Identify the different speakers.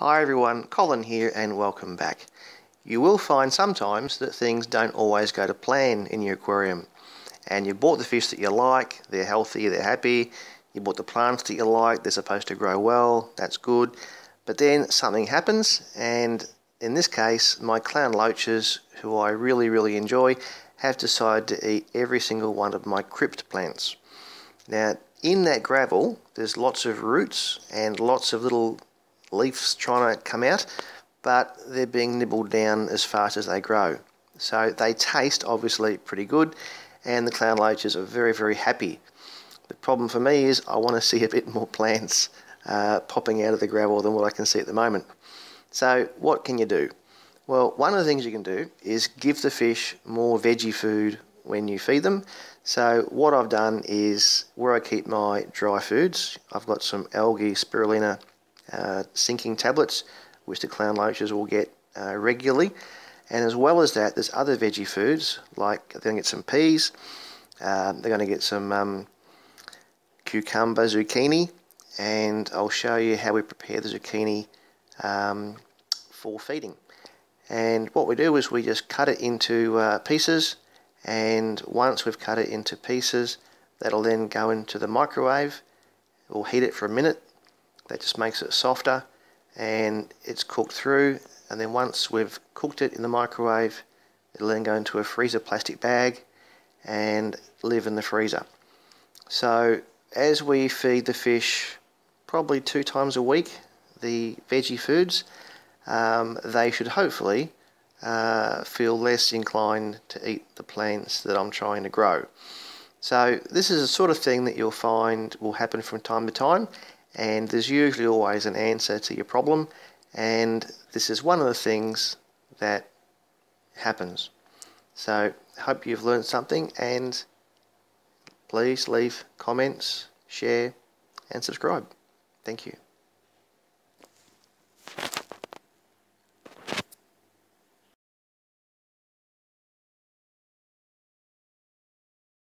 Speaker 1: Hi everyone, Colin here and welcome back. You will find sometimes that things don't always go to plan in your aquarium and you bought the fish that you like, they're healthy, they're happy, you bought the plants that you like, they're supposed to grow well, that's good, but then something happens and in this case my clown loaches, who I really really enjoy, have decided to eat every single one of my crypt plants. Now in that gravel there's lots of roots and lots of little leaves trying to come out, but they're being nibbled down as fast as they grow. So they taste obviously pretty good, and the clown loaches are very, very happy. The problem for me is I want to see a bit more plants uh, popping out of the gravel than what I can see at the moment. So what can you do? Well, one of the things you can do is give the fish more veggie food when you feed them. So what I've done is where I keep my dry foods, I've got some algae spirulina uh, sinking tablets, which the clown loaches will get uh, regularly. And as well as that, there's other veggie foods, like they're going to get some peas, uh, they're going to get some um, cucumber, zucchini, and I'll show you how we prepare the zucchini um, for feeding. And what we do is we just cut it into uh, pieces, and once we've cut it into pieces, that'll then go into the microwave. We'll heat it for a minute, that just makes it softer and it's cooked through and then once we've cooked it in the microwave it'll then go into a freezer plastic bag and live in the freezer. So as we feed the fish probably two times a week the veggie foods um, they should hopefully uh, feel less inclined to eat the plants that I'm trying to grow. So this is the sort of thing that you'll find will happen from time to time and there's usually always an answer to your problem and this is one of the things that happens. So hope you've learned something and please leave comments share and subscribe. Thank you